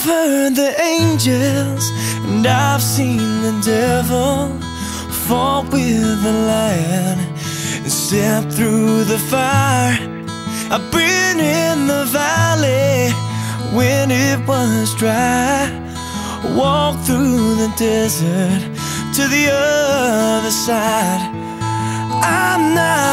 I've heard the angels and I've seen the devil fall with the lion and step through the fire. I've been in the valley when it was dry. Walked through the desert to the other side. I'm not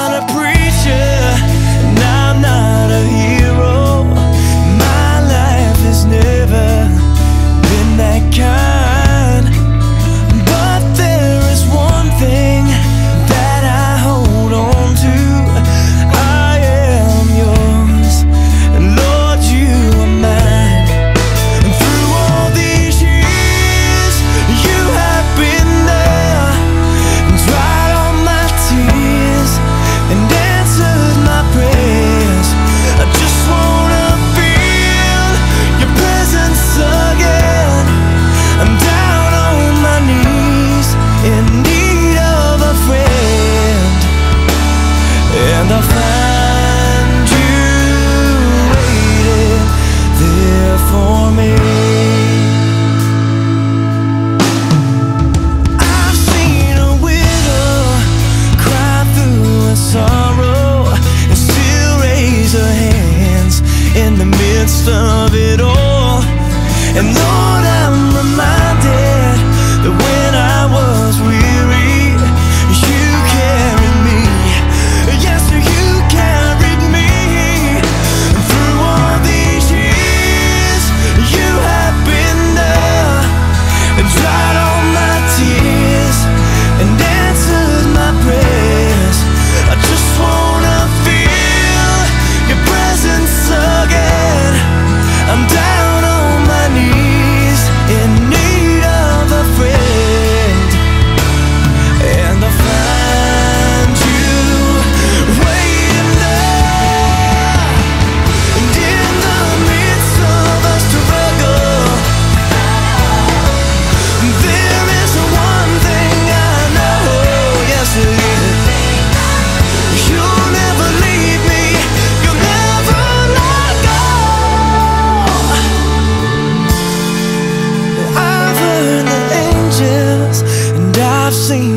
seen